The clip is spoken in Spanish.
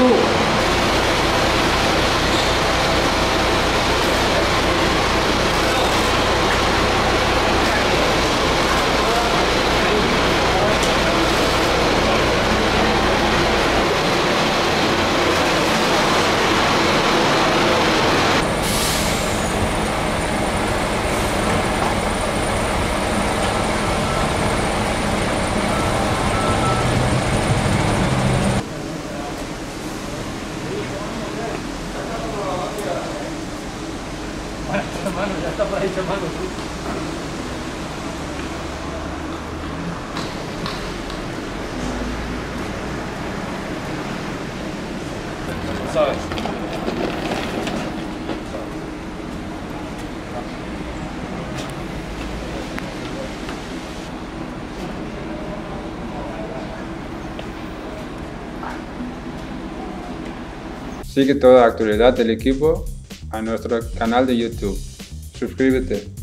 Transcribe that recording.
ど。Hecha mano, ya está para hecha mano. ¿Sabes? Sigue toda la actualidad del equipo a nuestro canal de YouTube. Suscríbete.